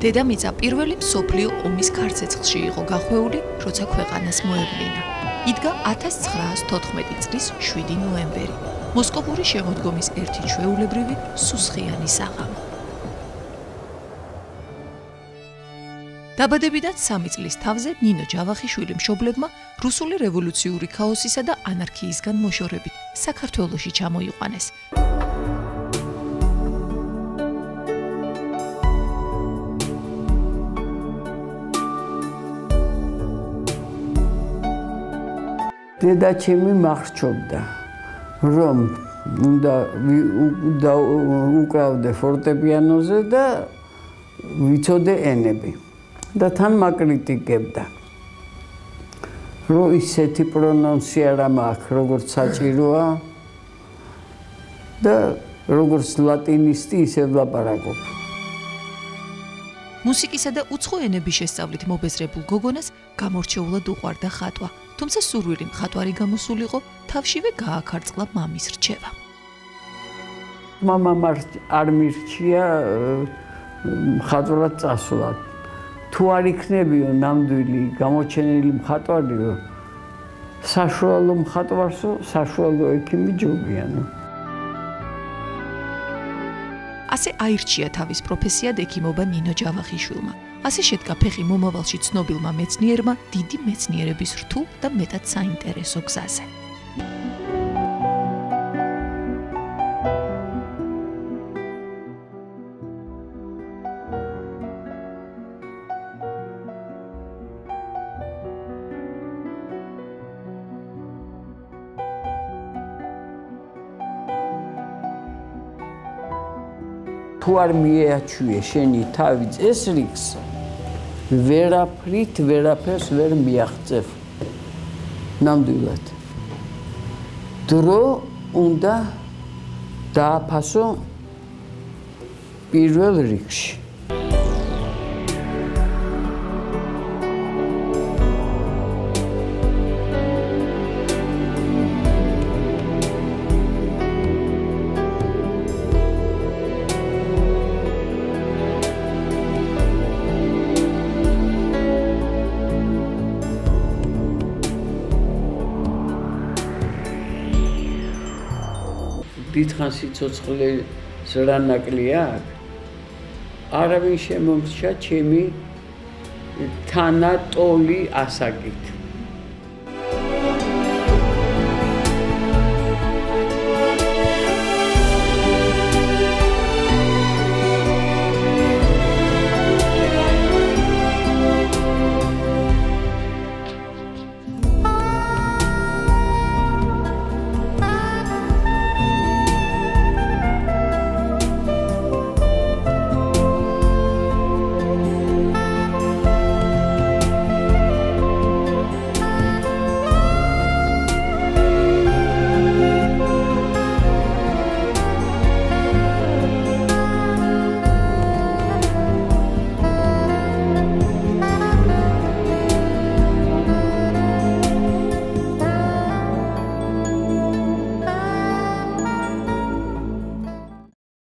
დედამიწა პირველი მსოფლიო ომის კარცეცხლში იყო გახვეული, როცა ქვეყანას მოევლინა. იდგა 1914 წლის 7 ნოემბერი. მოსკოვური შემოდგომის ერთი ჩვეულებრივი სუსხიანი საღამო. დაბადებიდან 3 წლის თავზე ნინო ჯავახიშვილი მშობლებმა რუსული რევოლუციური ქაოსისა და ანარქიისგან მოშორებით საქართველოსში ჩამოიყვანეს. დედა ჩემი მახრჩობდა რომ უნდა უკრავდე ფორტეპიანოზე და ვიცოდე ენები. და თან მაკრიტიკებდა რომ ისეთი პრონონსია რა მაქვს როგორც საჭიროა და როგორც ლატინისტი ისე ვლაპარაკობ მუსიკისა და უცხო ენების შესწავლით მობეზრებულ გოგონას გამორჩეულად უყვარდა ხატვა, თუმცა სურვილი მხატვარი გამოსულიყო, თავშივე გააქარწყლა მამის რჩევა. მამამ არ მირჩია მხატვრად წასვლა. თუ არ იქნებიო ნამდვილი გამოჩენილი მხატვარიო, საშუალო მხატვარსო, საშუალო ექიმი ჯობიანო. ასე აირჩია თავის პროფესია დექიმობა ნინო ჯავახიშვილმა. ასე შედგა ფეხი მომავალში ცნობილმა მეცნიერმა დიდი მეცნიერების რთულ და მეტად საინტერესო გზაზე. თუ არ მიეაჩვიე შენი თავი წესრიგს ვერაფრით ვერაფერს ვერ მიაღწევ. ნამდვილად. დრო უნდა დააფასო პირველ რიგში დიდხან სიცოცხლეს რა ნაკლია არავინ შემომსჩა ჩემი თანატოლი ასაკით